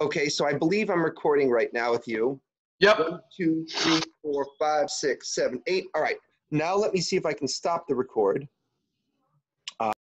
Okay, so I believe I'm recording right now with you. Yep. One, two, three, four, five, six, seven, eight. All right. Now let me see if I can stop the record.